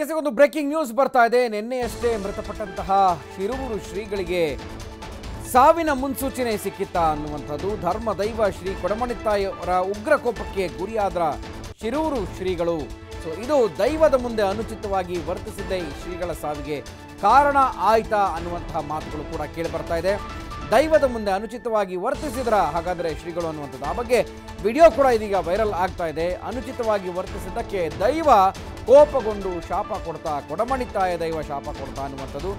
S, ಒಂದು breaking news ಬರ್ತಾ ಇದೆ. ನಿನ್ನೆಯಷ್ಟೇ ಮೃತಪಟ್ಟಂತಹ ಶಿರೂರು ಶ್ರೀಗಳಿಗೆ ಸಾವಿನ ಮುನ್ಸೂಚನೆ ಸಿಕ್ಕಿತ್ತ ಅನ್ನುವಂಥದ್ದು. ಧರ್ಮ ದೈವ ಶ್ರೀ ಕೊಡಮಣಿತ್ತಾಯವರ ಉಗ್ರ ಕೋಪಕ್ಕೆ ಗುರಿಯಾದ ಶಿರೂರು ಶ್ರೀಗಳು. ಸೊ ಇದು ದೈವದ ಮುಂದೆ ಅನುಚಿತವಾಗಿ ವರ್ತಿಸಿದ್ದೇ ಈ ಶ್ರೀಗಳ ಸಾವಿಗೆ ಕಾರಣ ಆಯ್ತಾ ಅನ್ನುವಂತಹ ಮಾತುಗಳು ಕೂಡ ಕೇಳಿ ಬರ್ತಾ ಇದೆ. ದೈವದ ಮುಂದೆ ಅನುಚಿತವಾಗಿ ವರ್ತಿಸಿದ್ರ? ಹಾಗಾದರೆ ಶ್ರೀಗಳು ಅನ್ನುವಂಥದ್ದು ಆ ಬಗ್ಗೆ ವಿಡಿಯೋ ಕೂಡ ಇದೀಗ ವೈರಲ್ ಆಗ್ತಾ ಇದೆ. ಅನುಚಿತವಾಗಿ ವರ್ತಿಸಿದ್ದಕ್ಕೆ ದೈವ ಕೋಪಗೊಂಡು ಶಾಪ ಕೊಡ್ತಾ ಕೊಡಮಣಿತಾಯ ದೈವ ಶಾಪ ಕೊಡ್ತಾ ಅನ್ನುವಂಥದ್ದು.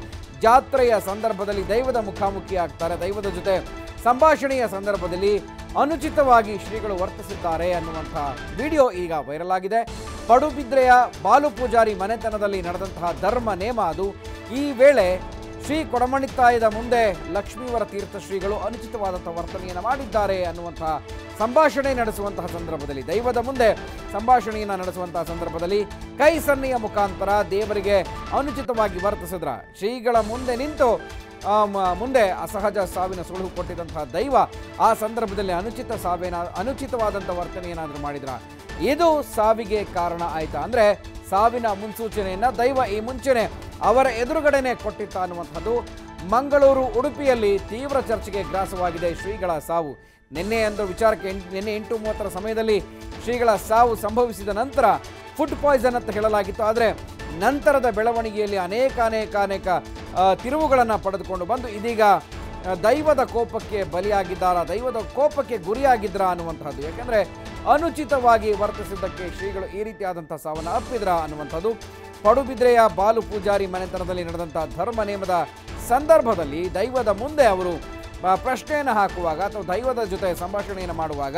ಜಾತ್ರೆಯ ಸಂದರ್ಭದಲ್ಲಿ ದೈವದ ಮುಖಾಮುಖಿ ಆಗ್ತಾರೆ. ದೈವದ ಜೊತೆ ಸಂಭಾಷಣೆಯ ಸಂದರ್ಭದಲ್ಲಿ ಅನುಚಿತವಾಗಿ ಶ್ರೀಗಳು ವರ್ತಿಸಿದ್ದಾರೆ ಅನ್ನುವಂಥ ವಿಡಿಯೋ ಈಗ ವೈರಲ್ ಆಗಿದೆ. ಪಡುಬಿದ್ರೆಯ ಬಾಲು ಪೂಜಾರಿ ಮನೆತನದಲ್ಲಿ ನಡೆದಂತಹ ಧರ್ಮ ನೇಮ ಅದು. ಈ ವೇಳೆ ಶ್ರೀ ಕೊಡಮಣಿತ್ತಾಯದ ಮುಂದೆ ಲಕ್ಷ್ಮೀವರ ತೀರ್ಥ ಶ್ರೀಗಳು ಅನುಚಿತವಾದಂಥ ವರ್ತನೆಯನ್ನು ಮಾಡಿದ್ದಾರೆ ಅನ್ನುವಂತಹ ಸಂಭಾಷಣೆ ನಡೆಸುವಂತಹ ಸಂದರ್ಭದಲ್ಲಿ, ದೈವದ ಮುಂದೆ ಸಂಭಾಷಣೆಯನ್ನು ನಡೆಸುವಂತಹ ಸಂದರ್ಭದಲ್ಲಿ ಕೈ ಸನ್ನೆಯ ಮುಖಾಂತರ ದೇವರಿಗೆ ಅನುಚಿತವಾಗಿ ವರ್ತಿಸಿದ್ರ. ಶ್ರೀಗಳ ಮುಂದೆ ನಿಂತು ಮುಂದೆ ಅಸಹಜ ಸಾವಿನ ಸುಳಿವು ಕೊಟ್ಟಿದ್ದಂತಹ ದೈವ ಆ ಸಂದರ್ಭದಲ್ಲಿ ಅನುಚಿತ ಸಾವಿನ ಅನುಚಿತವಾದಂಥ ವರ್ತನೆಯನ್ನಾದರೂ ಮಾಡಿದ್ರ. ಇದು ಸಾವಿಗೆ ಕಾರಣ ಆಯಿತಾ ಅಂದರೆ ಸಾವಿನ ಮುನ್ಸೂಚನೆಯನ್ನು ದೈವ ಈ ಮುಂಚೆನೆ ಅವರ ಎದುರುಗಡೆನೆ ಕೊಟ್ಟಿತ್ತ ಅನ್ನುವಂಥದ್ದು ಮಂಗಳೂರು, ಉಡುಪಿಯಲ್ಲಿ ತೀವ್ರ ಚರ್ಚೆಗೆ ಗ್ರಾಸವಾಗಿದೆ ಶ್ರೀಗಳ ಸಾವು. ನಿನ್ನೆ ಅಂದು ವಿಚಾರಕ್ಕೆ ನಿನ್ನೆ ಎಂಟು ಮೂವತ್ತರ ಸಮಯದಲ್ಲಿ ಶ್ರೀಗಳ ಸಾವು ಸಂಭವಿಸಿದ ನಂತರ ಫುಡ್ ಪಾಯ್ಸನ್ ಅಂತ ಹೇಳಲಾಗಿತ್ತು. ಆದರೆ ನಂತರದ ಬೆಳವಣಿಗೆಯಲ್ಲಿ ಅನೇಕ ಅನೇಕ ಅನೇಕ ತಿರುವುಗಳನ್ನು ಪಡೆದುಕೊಂಡು ಬಂದು ಇದೀಗ ದೈವದ ಕೋಪಕ್ಕೆ ಬಲಿಯಾಗಿದ್ದಾರಾ, ದೈವದ ಕೋಪಕ್ಕೆ ಗುರಿಯಾಗಿದ್ರಾ ಅನ್ನುವಂಥದ್ದು. ಯಾಕೆಂದರೆ ಅನುಚಿತವಾಗಿ ವರ್ತಿಸಿದ್ದಕ್ಕೆ ಶ್ರೀಗಳು ಈ ರೀತಿಯಾದಂಥ ಸಾವನ್ನು ಅಪ್ಪಿದ್ರ ಅನ್ನುವಂಥದ್ದು. ಪಡುಬಿದ್ರೆಯ ಬಾಲು ಪೂಜಾರಿ ಮನೆತನದಲ್ಲಿ ನಡೆದಂಥ ಧರ್ಮ ನೇಮದ ಸಂದರ್ಭದಲ್ಲಿ ದೈವದ ಮುಂದೆ ಅವರು ಪ್ರಶ್ನೆಯನ್ನು ಹಾಕುವಾಗ ಅಥವಾ ದೈವದ ಜೊತೆ ಸಂಭಾಷಣೆಯನ್ನು ಮಾಡುವಾಗ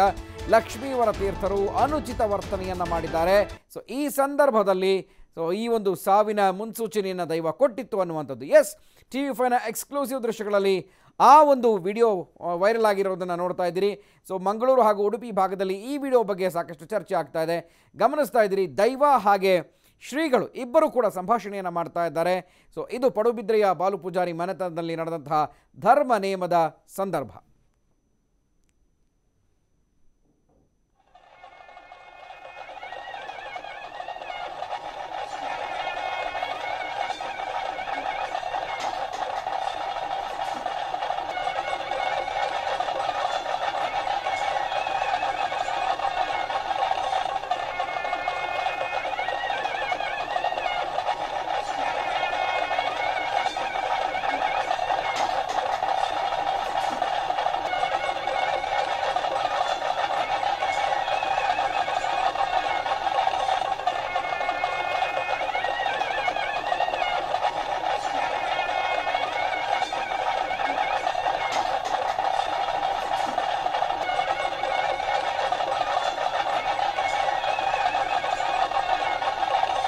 ಲಕ್ಷ್ಮೀವರ ತೀರ್ಥರು ಅನುಚಿತ ವರ್ತನೆಯನ್ನು ಮಾಡಿದ್ದಾರೆ. ಸೊ ಈ ಸಂದರ್ಭದಲ್ಲಿ ಸೊ ಈ ಒಂದು ಸಾವಿನ ಮುನ್ಸೂಚನೆಯನ್ನು ದೈವ ಕೊಟ್ಟಿತ್ತು ಅನ್ನುವಂಥದ್ದು. ಎಸ್ ಟಿ ವಿ ಫೈನ ಎಕ್ಸ್ಕ್ಲೂಸಿವ್ ದೃಶ್ಯಗಳಲ್ಲಿ ಆ ಒಂದು ವಿಡಿಯೋ ವೈರಲ್ ಆಗಿರೋದನ್ನು ನೋಡ್ತಾ ಇದ್ದೀರಿ. ಸೊ ಮಂಗಳೂರು ಹಾಗೂ ಉಡುಪಿ ಭಾಗದಲ್ಲಿ ಈ ವಿಡಿಯೋ ಬಗ್ಗೆ ಸಾಕಷ್ಟು ಚರ್ಚೆ ಆಗ್ತಾ ಇದೆ. ಗಮನಿಸ್ತಾ ಇದ್ದೀರಿ, ದೈವ ಹಾಗೆ ಶ್ರೀಗಳು ಇಬ್ಬರು ಕೂಡ ಸಂಭಾಷಣೆಯನ್ನು ಮಾಡ್ತಾ ಇದ್ದಾರೆ. ಸೊ ಇದು ಪಡುಬಿದ್ರೆಯ ಬಾಲು ಪೂಜಾರಿ ಮನೆತನದಲ್ಲಿ ನಡೆದಂತಹ ಧರ್ಮ ನೇಮದ ಸಂದರ್ಭ.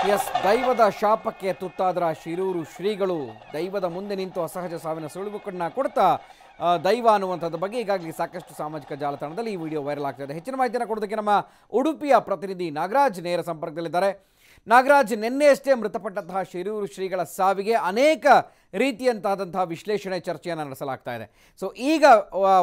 ಎಸ್, ದೈವದ ಶಾಪಕ್ಕೆ ತುತ್ತಾದ್ರ ಶಿರೂರು ಶ್ರೀಗಳು. ದೈವದ ಮುಂದೆ ನಿಂತು ಅಸಹಜ ಸಾವಿನ ಸುಳಿವುಕನ್ನ ಕೊಡ್ತಾ ದೈವ ಅನ್ನುವಂಥದ್ದು ಬಗ್ಗೆ ಈಗಾಗಲೇ ಸಾಕಷ್ಟು ಸಾಮಾಜಿಕ ಜಾಲತಾಣದಲ್ಲಿ ಈ ವಿಡಿಯೋ ವೈರಲ್ ಆಗ್ತಾ ಇದೆ. ಹೆಚ್ಚಿನ ಮಾಹಿತಿಯನ್ನು ಕೊಡೋದಕ್ಕೆ ನಮ್ಮ ಉಡುಪಿಯ ಪ್ರತಿನಿಧಿ ನಾಗರಾಜ್ ನೇರ ಸಂಪರ್ಕದಲ್ಲಿದ್ದಾರೆ. ನಾಗರಾಜ್ ನಿನ್ನೆಯಷ್ಟೇ ಮೃತಪಟ್ಟಂತಹ ಶಿರೂರು ಶ್ರೀಗಳ ಸಾವಿಗೆ ಅನೇಕ ರೀತಿಯಂತಹದಂತಹ ವಿಶ್ಲೇಷಣೆ ಚರ್ಚೆಯನ್ನು ನಡೆಸಲಾಗ್ತಾ ಇದೆ. ಸೊ ಈಗ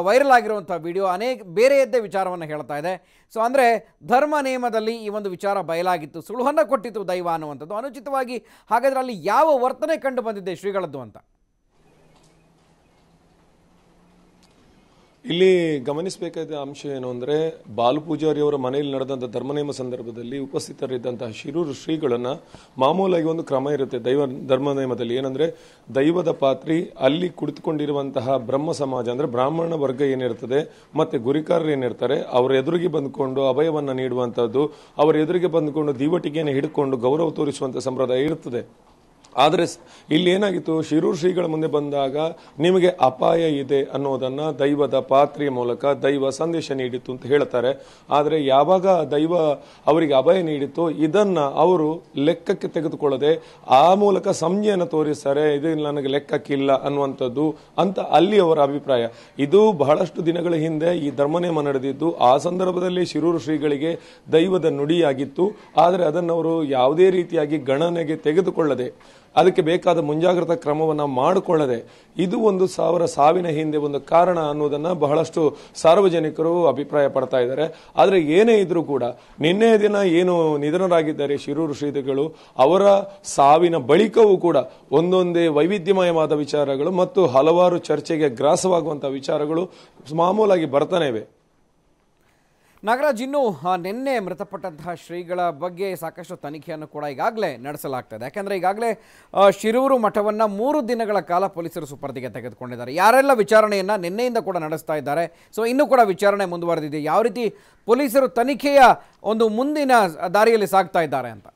ವೈರಲ್ ಆಗಿರುವಂಥ ವಿಡಿಯೋ ಅನೇಕ, ಬೇರೆಯದ್ದೇ ವಿಚಾರವನ್ನು ಹೇಳ್ತಾ ಇದೆ. ಸೊ ಅಂದರೆ ಧರ್ಮ ನಿಯಮದಲ್ಲಿ ಈ ಒಂದು ವಿಚಾರ ಬಯಲಾಗಿತ್ತು, ಸುಳುಹನ್ನು ಕೊಟ್ಟಿತ್ತು ದೈವ ಅನ್ನುವಂಥದ್ದು. ಅನುಚಿತವಾಗಿ ಹಾಗಾದರೆ ಅಲ್ಲಿ ಯಾವ ವರ್ತನೆ ಕಂಡು ಬಂದಿದೆ ಶ್ರೀಗಳದ್ದು ಅಂತ? ಇಲ್ಲಿ ಗಮನಿಸಬೇಕಾದ ಅಂಶ ಏನು ಅಂದರೆ ಬಾಲು ಪೂಜಾರಿಯವರ ಮನೆಯಲ್ಲಿ ನಡೆದಂಥ ಧರ್ಮನೇಮ ಸಂದರ್ಭದಲ್ಲಿ ಉಪಸ್ಥಿತರಿದ್ದಂತಹ ಶಿರೂರು ಶ್ರೀಗಳನ್ನ ಮಾಮೂಲಾಗಿ ಒಂದು ಕ್ರಮ ಇರುತ್ತೆ. ದೈವ ಧರ್ಮನೇಮದಲ್ಲಿ ಏನಂದ್ರೆ ದೈವದ ಪಾತ್ರಿ, ಅಲ್ಲಿ ಕುಳಿತುಕೊಂಡಿರುವಂತಹ ಬ್ರಹ್ಮ ಸಮಾಜ ಅಂದ್ರೆ ಬ್ರಾಹ್ಮಣ ವರ್ಗ ಏನಿರ್ತದೆ, ಮತ್ತೆ ಗುರಿಕಾರರು ಏನಿರ್ತಾರೆ, ಅವರ ಎದುರಿಗೆ ಬಂದುಕೊಂಡು ಅಭಯವನ್ನ ನೀಡುವಂಥದ್ದು ಅವರ ಎದುರಿಗೆ ಬಂದುಕೊಂಡು ದೀವಟಿಗೆಯನ್ನು ಹಿಡ್ಕೊಂಡು ಗೌರವ ತೋರಿಸುವಂಥ ಸಂಪ್ರದಾಯ ಇರ್ತದೆ. ಆದರೆ ಇಲ್ಲಿ ಏನಾಗಿತ್ತು? ಶಿರೂರು ಶ್ರೀಗಳ ಮುಂದೆ ಬಂದಾಗ ನಿಮಗೆ ಅಪಾಯ ಇದೆ ಅನ್ನೋದನ್ನ ದೈವದ ಪಾತ್ರೆಯ ಮೂಲಕ ದೈವ ಸಂದೇಶ ನೀಡಿತ್ತು ಅಂತ ಹೇಳ್ತಾರೆ. ಆದರೆ ಯಾವಾಗ ದೈವ ಅವರಿಗೆ ಅಭಯ ನೀಡಿತ್ತು, ಇದನ್ನ ಅವರು ಲೆಕ್ಕಕ್ಕೆ ತೆಗೆದುಕೊಳ್ಳದೆ ಆ ಮೂಲಕ ಸಂಜೆಯನ್ನು ತೋರಿಸ್ತಾರೆ, ಇದು ನನಗೆ ಲೆಕ್ಕಕ್ಕಿಲ್ಲ ಅನ್ನುವಂಥದ್ದು ಅಂತ ಅಲ್ಲಿ ಅವರ ಅಭಿಪ್ರಾಯ. ಇದು ಬಹಳಷ್ಟು ದಿನಗಳ ಹಿಂದೆ ಈ ಧರ್ಮನೇಮ ನಡೆದಿದ್ದು, ಆ ಸಂದರ್ಭದಲ್ಲಿ ಶಿರೂರು ಶ್ರೀಗಳಿಗೆ ದೈವದ ನುಡಿಯಾಗಿತ್ತು. ಆದರೆ ಅದನ್ನು ಅವರು ಯಾವುದೇ ರೀತಿಯಾಗಿ ಗಣನೆಗೆ ತೆಗೆದುಕೊಳ್ಳದೆ ಅದಕ್ಕೆ ಬೇಕಾದ ಮುಂಜಾಗ್ರತಾ ಕ್ರಮವನ್ನು ಮಾಡಿಕೊಳ್ಳದೆ ಇದು ಒಂದು ಸಾವಿರ ಸಾವಿನ ಹಿಂದೆ ಒಂದು ಕಾರಣ ಅನ್ನೋದನ್ನು ಬಹಳಷ್ಟು ಸಾರ್ವಜನಿಕರು ಅಭಿಪ್ರಾಯ ಪಡ್ತಾ ಇದ್ದಾರೆ. ಆದರೆ ಏನೇ ಇದ್ರೂ ಕೂಡ ನಿನ್ನೆ ದಿನ ಏನು ನಿಧನರಾಗಿದ್ದಾರೆ ಶಿರೂರು ಶ್ರೀಗಳು, ಅವರ ಸಾವಿನ ಬಳಿಕವೂ ಕೂಡ ಒಂದೊಂದೇ ವೈವಿಧ್ಯಮಯವಾದ ವಿಚಾರಗಳು ಮತ್ತು ಹಲವಾರು ಚರ್ಚೆಗೆ ಗ್ರಾಸವಾಗುವಂಥ ವಿಚಾರಗಳು ಮಾಮೂಲಾಗಿ ಬರ್ತಾನೆ ಇವೆ. ನಾಗರಾಜ್, ಇನ್ನು ನಿನ್ನೆ ಮೃತಪಟ್ಟಂತಹ ಶ್ರೀಗಳ ಬಗ್ಗೆ ಸಾಕಷ್ಟು ತನಿಖೆಯನ್ನು ಕೂಡ ಈಗಾಗಲೇ ನಡೆಸಲಾಗ್ತದೆ. ಯಾಕೆಂದರೆ ಈಗಾಗಲೇ ಶಿರೂರು ಮಠವನ್ನು ಮೂರು ದಿನಗಳ ಕಾಲ ಪೊಲೀಸರು ಸುಪರ್ದಿಗೆ ತೆಗೆದುಕೊಂಡಿದ್ದಾರೆ. ಯಾರೆಲ್ಲ ವಿಚಾರಣೆಯನ್ನು ನಿನ್ನೆಯಿಂದ ಕೂಡ ನಡೆಸ್ತಾ ಇದ್ದಾರೆ, ಸೊ ಇನ್ನೂ ಕೂಡ ವಿಚಾರಣೆ ಮುಂದುವರೆದಿದೆ. ಯಾವ ರೀತಿ ಪೊಲೀಸರು ತನಿಖೆಯ ಒಂದು ಮುಂದಿನ ದಾರಿಯಲ್ಲಿ ಸಾಗ್ತಾ ಇದ್ದಾರೆ ಅಂತ?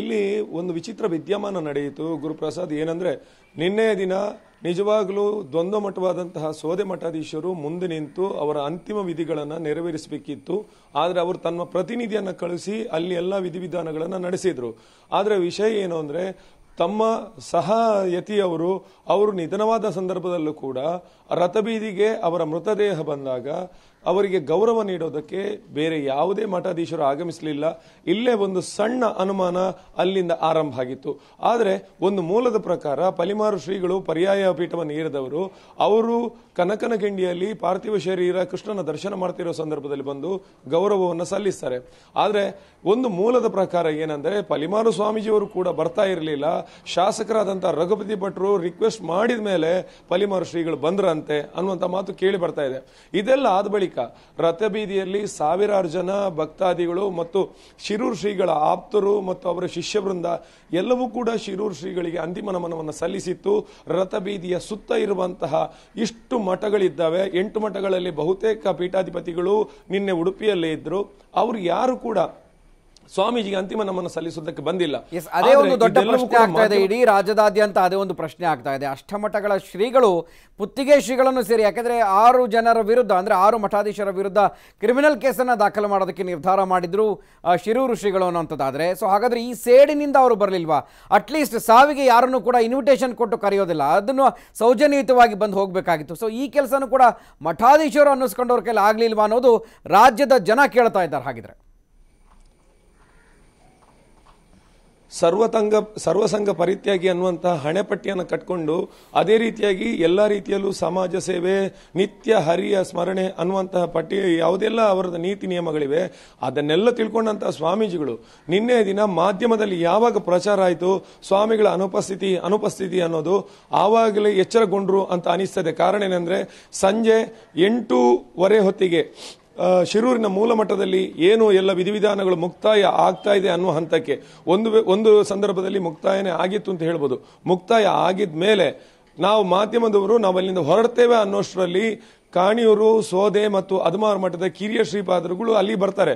ಇಲ್ಲಿ ಒಂದು ವಿಚಿತ್ರ ವಿದ್ಯಮಾನ ನಡೆಯಿತು. ಗುರುಪ್ರಸಾದ್, ಏನಂದರೆ ನಿನ್ನೆಯ ದಿನ ನಿಜವಾಗಲೂ ದ್ವಂದ್ವ ಮಠವಾದಂತಹ ಸೋದೆ ಮಠಾಧೀಶರು ಮುಂದೆ ನಿಂತು ಅವರ ಅಂತಿಮ ವಿಧಿಗಳನ್ನು ನೆರವೇರಿಸಬೇಕಿತ್ತು. ಆದರೆ ಅವರು ತಮ್ಮ ಪ್ರತಿನಿಧಿಯನ್ನು ಕಳಿಸಿ ಅಲ್ಲಿ ಎಲ್ಲ ವಿಧಿವಿಧಾನಗಳನ್ನು ನಡೆಸಿದರು. ಆದರೆ ವಿಷಯ ಏನು ಅಂದರೆ ತಮ್ಮ ಸಹ ಯತಿಯವರು ಅವರು ನಿಧನವಾದ ಸಂದರ್ಭದಲ್ಲೂ ಕೂಡ ರಥಬೀದಿಗೆ ಅವರ ಮೃತದೇಹ ಬಂದಾಗ ಅವರಿಗೆ ಗೌರವ ನೀಡೋದಕ್ಕೆ ಬೇರೆ ಯಾವುದೇ ಮಠಾಧೀಶರು ಆಗಮಿಸಲಿಲ್ಲ. ಇಲ್ಲೇ ಒಂದು ಸಣ್ಣ ಅನುಮಾನ ಅಲ್ಲಿಂದ ಆರಂಭ ಆಗಿತ್ತು. ಆದರೆ ಒಂದು ಮೂಲದ ಪ್ರಕಾರ ಪಲಿಮಾರು ಶ್ರೀಗಳು ಪರ್ಯಾಯ ಪೀಠವನ್ನು ಏರಿದವರು. ಅವರು ಕನಕನಗಿಂಡಿಯಲ್ಲಿ ಪಾರ್ಥಿವ ಶರೀರ ಕೃಷ್ಣನ ದರ್ಶನ ಮಾಡ್ತಿರೋ ಸಂದರ್ಭದಲ್ಲಿ ಬಂದು ಗೌರವವನ್ನು ಸಲ್ಲಿಸ್ತಾರೆ. ಆದರೆ ಒಂದು ಮೂಲದ ಪ್ರಕಾರ ಏನಂದರೆ ಪಲಿಮಾರು ಸ್ವಾಮೀಜಿಯವರು ಕೂಡ ಬರ್ತಾ ಇರಲಿಲ್ಲ. ಶಾಸಕರಾದಂಥ ರಘುಪತಿ ಭಟ್ರು ರಿಕ್ವೆಸ್ಟ್ ಮಾಡಿದ ಮೇಲೆ ಪಲಿಮಾರು ಶ್ರೀಗಳು ಬಂದ್ರಂತೆ ಅನ್ನುವಂಥ ಮಾತು ಕೇಳಿ ಬರ್ತಾ ಇದೆ. ಇದೆಲ್ಲ ಆದ ಬಳಿಕ ರಥಬೀದಿಯಲ್ಲಿ ಸಾವಿರಾರು ಜನ ಭಕ್ತಾದಿಗಳು ಮತ್ತು ಶಿರೂರ್ ಶ್ರೀಗಳ ಆಪ್ತರು ಮತ್ತು ಅವರ ಶಿಷ್ಯವೃಂದ ಎಲ್ಲವೂ ಕೂಡ ಶಿರೂರು ಶ್ರೀಗಳಿಗೆ ಅಂತಿಮ ನಮನವನ್ನು ಸಲ್ಲಿಸಿತ್ತು. ರಥಬೀದಿಯ ಸುತ್ತ ಇರುವಂತಹ ಇಷ್ಟು ಮಠಗಳಿದ್ದಾವೆ. ಎಂಟು ಮಠಗಳಲ್ಲಿ ಬಹುತೇಕ ಪೀಠಾಧಿಪತಿಗಳು ನಿನ್ನೆ ಉಡುಪಿಯಲ್ಲೇ ಇದ್ರು. ಅವರು ಯಾರು ಕೂಡ ಸ್ವಾಮೀಜಿಗೆ ಅಂತಿಮ ನಮ್ಮನ್ನು ಸಲ್ಲಿಸೋದಕ್ಕೆ ಬಂದಿಲ್ಲ. ಎಸ್ ಅದೇ ಒಂದು ದೊಡ್ಡ ಪ್ರಶ್ನೆ ಆಗ್ತಾ ಇದೆ ಇಡೀ ರಾಜ್ಯದಾದ್ಯಂತ ಅದೇ ಒಂದು ಪ್ರಶ್ನೆ ಆಗ್ತಾ ಇದೆ. ಅಷ್ಟಮಠಗಳ ಶ್ರೀಗಳು ಪುತ್ತಿಗೆ ಶ್ರೀಗಳನ್ನು ಸೇರಿ ಯಾಕಂದ್ರೆ ಆರು ಜನರ ವಿರುದ್ಧ ಅಂದ್ರೆ ಆರು ಮಠಾಧೀಶರ ವಿರುದ್ಧ ಕ್ರಿಮಿನಲ್ ಕೇಸನ್ನ ದಾಖಲು ಮಾಡೋದಕ್ಕೆ ನಿರ್ಧಾರ ಮಾಡಿದ್ರು ಶಿರೂರು ಶ್ರೀಗಳು ಅನ್ನೋಂಥದ್ದಾದ್ರೆ ಸೊ ಹಾಗಾದ್ರೆ ಈ ಸೇಡಿನಿಂದ ಅವರು ಬರಲಿಲ್ವಾ? ಅಟ್ಲೀಸ್ಟ್ ಸಾವಿಗೆ ಯಾರನ್ನು ಕೂಡ ಇನ್ವಿಟೇಷನ್ ಕೊಟ್ಟು ಕರೆಯೋದಿಲ್ಲ. ಅದನ್ನು ಸೌಜನ್ಯಯುತವಾಗಿ ಬಂದು ಹೋಗಬೇಕಾಗಿತ್ತು. ಸೊ ಈ ಕೆಲಸನೂ ಕೂಡ ಮಠಾಧೀಶರು ಅನ್ನಿಸ್ಕೊಂಡವ್ರ ಕೈಲಿ ಆಗ್ಲಿಲ್ವಾ ಅನ್ನೋದು ರಾಜ್ಯದ ಜನ ಕೇಳ್ತಾ ಇದ್ದಾರೆ ಹಾಗಿದ್ರೆ. ಸರ್ವತಂಗ, ಸರ್ವಸಂಗ ಪರಿತ್ಯಾಗಿ ಅನ್ನುವಂತಹ ಹಣೆಪಟ್ಟಿಯನ್ನು ಕಟ್ಕೊಂಡು ಅದೇ ರೀತಿಯಾಗಿ ಎಲ್ಲ ರೀತಿಯಲ್ಲೂ ಸಮಾಜ ಸೇವೆ, ನಿತ್ಯ ಹರಿಯ ಸ್ಮರಣೆ ಅನ್ನುವಂತಹ ಪಟ್ಟಿ ಯಾವುದೆಲ್ಲ ಅವರದ ನೀತಿ ನಿಯಮಗಳಿವೆ, ಅದನ್ನೆಲ್ಲ ತಿಳ್ಕೊಂಡಂತಹ ಸ್ವಾಮೀಜಿಗಳು ನಿನ್ನೆ ದಿನ ಮಾಧ್ಯಮದಲ್ಲಿ ಯಾವಾಗ ಪ್ರಚಾರ ಆಯಿತು, ಸ್ವಾಮಿಗಳ ಅನುಪಸ್ಥಿತಿ ಅನುಪಸ್ಥಿತಿ ಅನ್ನೋದು ಆವಾಗಲೇ ಎಚ್ಚರಗೊಂಡ್ರು ಅಂತ ಅನಿಸ್ತದೆ. ಕಾರಣ ಏನಂದ್ರೆ, ಸಂಜೆ ಎಂಟೂವರೆ ಹೊತ್ತಿಗೆ ಶಿರೂರಿನ ಮೂಲ ಮಟ್ಟದಲ್ಲಿ ಏನು ಎಲ್ಲ ವಿಧಿವಿಧಾನಗಳು ಮುಕ್ತಾಯ ಆಗ್ತಾ ಇದೆ ಅನ್ನುವ ಹಂತಕ್ಕೆ ಒಂದು ಒಂದು ಸಂದರ್ಭದಲ್ಲಿ ಮುಕ್ತಾಯನೇ ಆಗಿತ್ತು ಅಂತ ಹೇಳ್ಬೋದು. ಮುಕ್ತಾಯ ಆಗಿದ ಮೇಲೆ ನಾವು ಮಾಧ್ಯಮದವರು ನಾವು ಅಲ್ಲಿಂದ ಹೊರಡ್ತೇವೆ ಅನ್ನೋಷ್ಟರಲ್ಲಿ ಕಾಣಿಯೂರು, ಸೋದೆ ಮತ್ತು ಅದಮಾರು ಮಠದ ಕಿರಿಯ ಶ್ರೀಪಾದರುಗಳು ಅಲ್ಲಿ ಬರ್ತಾರೆ.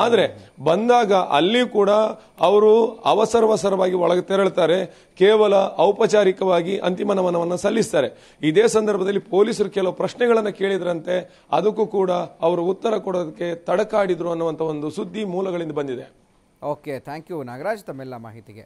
ಆದರೆ ಬಂದಾಗ ಅಲ್ಲಿ ಕೂಡ ಅವರು ಅವಸರವಸರವಾಗಿ ಒಳಗೆ ತೆರಳುತ್ತಾರೆ ಕೇವಲ ಔಪಚಾರಿಕವಾಗಿ ಅಂತಿಮ ನಮನವನ್ನು ಸಲ್ಲಿಸ್ತಾರೆ. ಇದೇ ಸಂದರ್ಭದಲ್ಲಿ ಪೊಲೀಸರು ಕೆಲವು ಪ್ರಶ್ನೆಗಳನ್ನು ಕೇಳಿದ್ರಂತೆ, ಅದಕ್ಕೂ ಕೂಡ ಅವರು ಉತ್ತರ ಕೊಡೋದಕ್ಕೆ ತಡಕಾಡಿದ್ರು ಅನ್ನುವಂಥ ಒಂದು ಸುದ್ದಿ ಮೂಲಗಳಿಂದ ಬಂದಿದೆ. ಓಕೆ ಥ್ಯಾಂಕ್ ಯು ನಾಗರಾಜ್, ತಮ್ಮೆಲ್ಲ ಮಾಹಿತಿಗೆ.